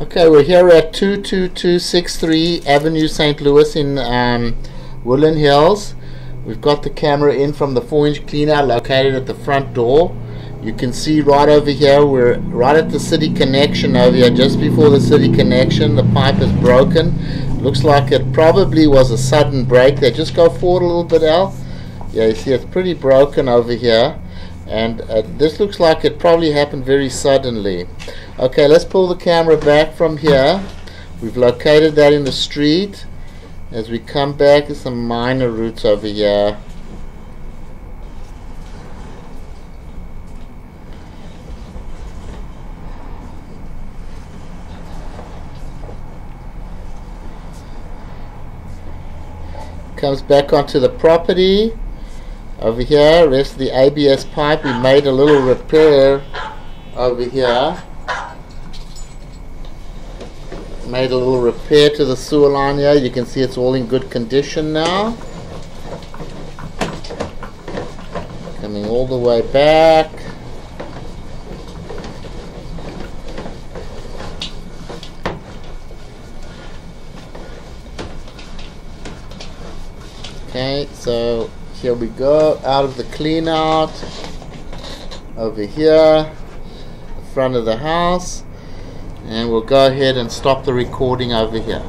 Okay, we're here at 22263 Avenue San Luis in um, Woodland Hills. We've got the camera in from the 4-inch cleaner located at the front door. You can see right over here, we're right at the city connection over here, just before the city connection. The pipe is broken. Looks like it probably was a sudden break. They just go forward a little bit, Al. Yeah, you see it's pretty broken over here. And uh, this looks like it probably happened very suddenly. Okay, let's pull the camera back from here. We've located that in the street. As we come back, there's some minor roots over here. Comes back onto the property. Over here, rest the ABS pipe, we made a little repair over here. Made a little repair to the sewer line here. You can see it's all in good condition now. Coming all the way back. Okay, so here we go out of the clean out over here front of the house and we'll go ahead and stop the recording over here